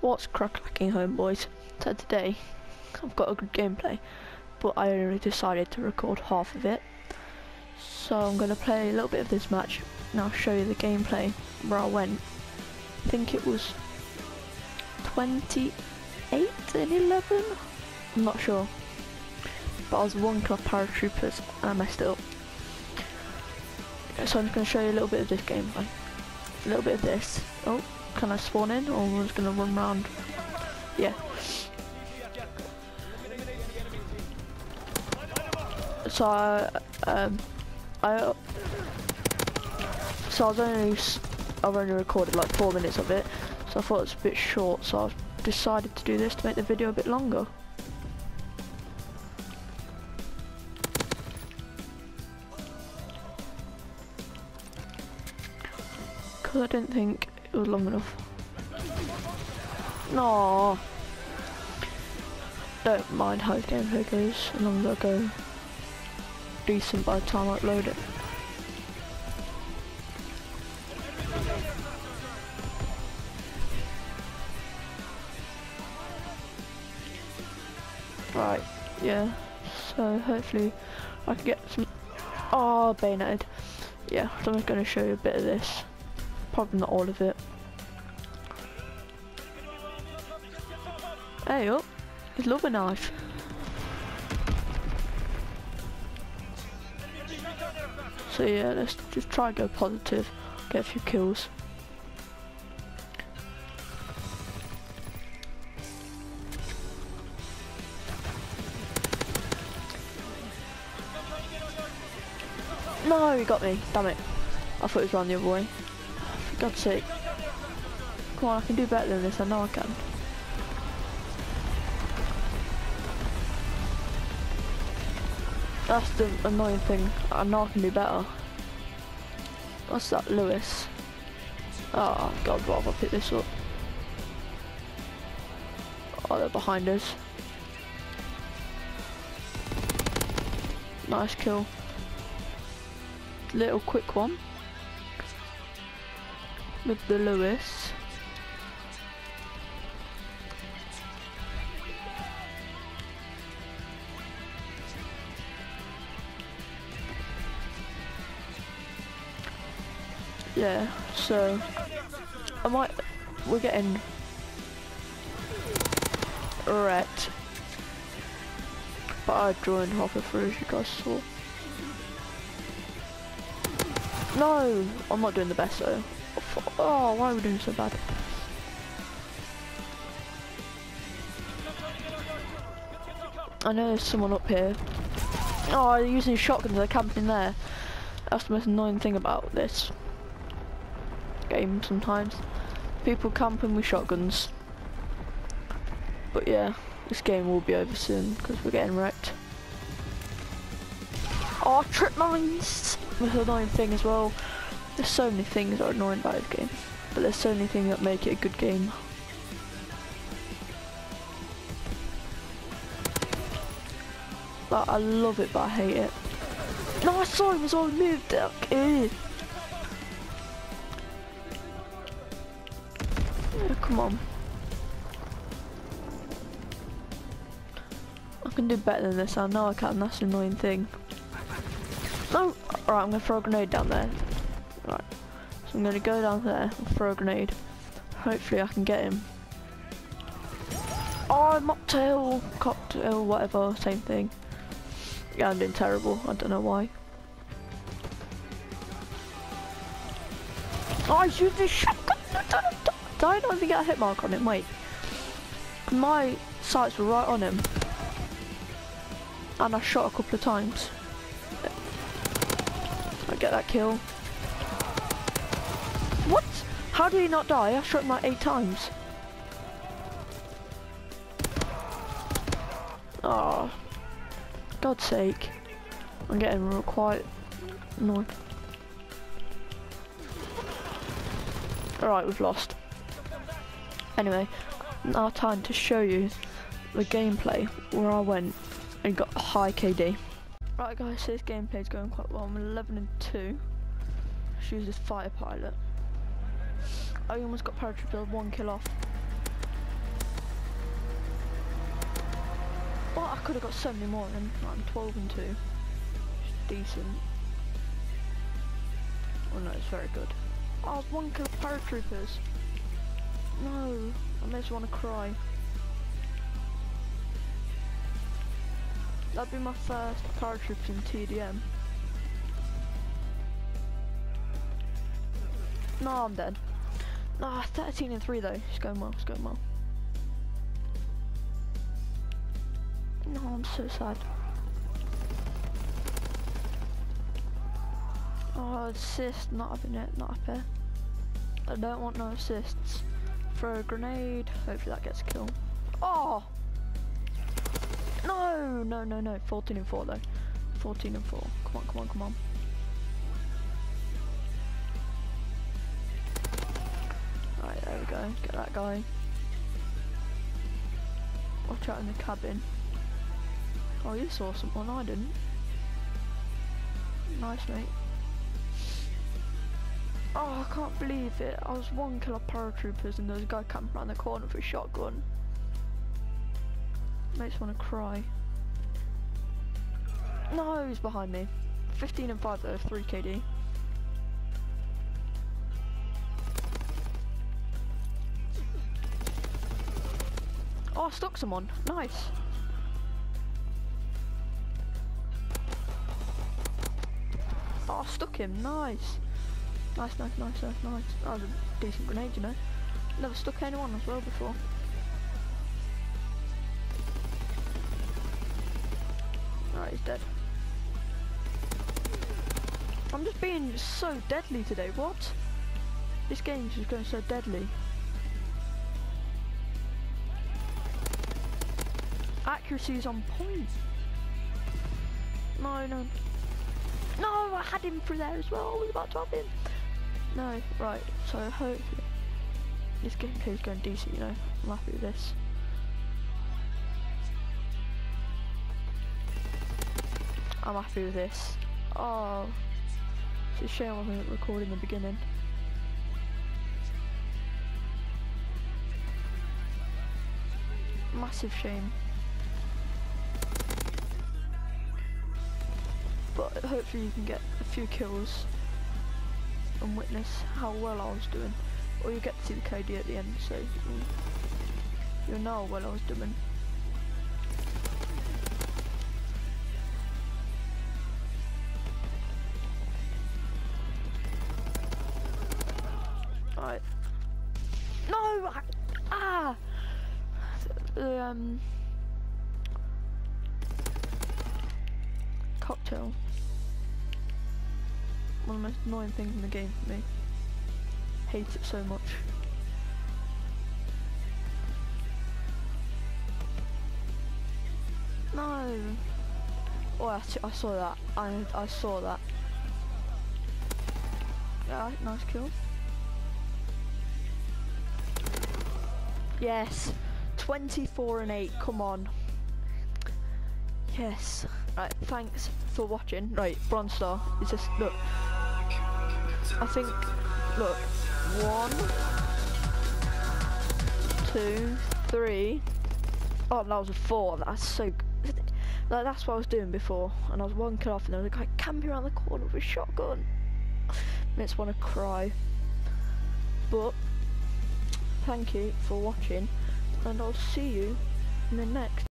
What's cracking home boys? So today I've got a good gameplay but I only decided to record half of it. So I'm going to play a little bit of this match and I'll show you the gameplay where I went. I think it was 28 and 11? I'm not sure. But I was one club paratroopers and I messed it up. So I'm just going to show you a little bit of this gameplay. A little bit of this. Oh, can I spawn in or am I just to run around? Yeah. So I, um, I, so I was only, I've only recorded like four minutes of it, so I thought it's a bit short, so I've decided to do this to make the video a bit longer. Because I didn't think it was long enough. No. Don't mind how the gameplay goes, as long as I go decent by the time I upload it. Right, yeah, so hopefully I can get some... Ah, oh, bayoneted. Yeah, so I'm just going to show you a bit of this. Probably not all of it. Hey oh, up, he's love a knife. So yeah, let's just try and go positive, get a few kills. No, he got me, damn it. I thought he was running the other way. God's sake. Come on, I can do better than this, I know I can. That's the annoying thing. I know I can do better. What's that, Lewis? Oh god, what if I pick this up? Oh, they're behind us. Nice kill. Little quick one. With the Lewis. Yeah, so I might we're getting wrecked. But I joined halfway through as you guys saw. No! I'm not doing the best though. Oh, why are we doing so bad? I know there's someone up here. Oh, they're using shotguns, they're camping there. That's the most annoying thing about this game sometimes. People camping with shotguns. But yeah, this game will be over soon because we're getting wrecked. Oh, trip mines! An annoying thing as well. There's so many things that are annoying about this game. But there's so many things that make it a good game. Like, I love it, but I hate it. No, I saw him as I moved. Okay. come on. I can do better than this, I know I can, that's the annoying thing. No! Alright, I'm gonna throw a grenade down there. I'm gonna go down there and throw a grenade. Hopefully I can get him. Oh, mocktail, cocktail, whatever, same thing. Yeah, I'm doing terrible, I don't know why. Oh, I used this shotgun! Did I not even get a hit mark on him? Wait. My sights were right on him. And I shot a couple of times. I get that kill. What? How did he not die? I shot him like eight times. Oh, God's sake. I'm getting real quiet. annoyed. Alright, we've lost. Anyway, now time to show you the gameplay where I went and got high KD. Right guys, so this gameplay is going quite well. I'm 11 and 2. She this fighter pilot. I almost got paratrooper build one kill off. Well, I could have got so many more I'm 12 and 2. It's decent. Oh no, it's very good. Oh, I was one kill paratroopers. No, I makes want to cry. That'd be my first paratrooper in TDM. No, I'm dead. Nah, 13 and 3 though. It's going well, it's going well. No, I'm so sad. Oh, assist, not having it, not happy. I don't want no assists. Throw a grenade, hopefully that gets a kill. Oh! No, no, no, no, 14 and 4 though. 14 and 4, come on, come on, come on. There we go, get that guy. Watch out in the cabin. Oh, you saw someone, I didn't. Nice, mate. Oh, I can't believe it. I was one kill of paratroopers and there was a guy camping around the corner with a shotgun. Makes me want to cry. No, he's behind me. 15 and 5 though, 3 KD. Oh, I stuck someone. Nice. Oh, I stuck him. Nice. Nice, nice, nice, nice, nice. That was a decent grenade, you know. Never stuck anyone as well before. Alright, he's dead. I'm just being so deadly today, what? This game's just going so deadly. Accuracy is on point. No, no. No, I had him through there as well. I was about to have him. No, right. So hopefully this gameplay is going decent. You know, I'm happy with this. I'm happy with this. Oh, it's a shame I wasn't recording the beginning. Massive shame. Hopefully you can get a few kills and witness how well I was doing. Or you get to see the KD at the end, so you'll know how well I was doing. No! Ah! Um... Cocktail. One of the most annoying things in the game for me. Hate it so much. No! Oh, I, I saw that. I, I saw that. Yeah, nice kill. Yes. 24 and 8, come on. Yes. Right, thanks for watching. Right, Bronze Star is just, look. I think, look, one, two, three. Oh, that was a four. That's so, like, that's what I was doing before. And I was one kill off and there was a guy camping around the corner with a shotgun. Makes want to cry. But, thank you for watching and I'll see you in the next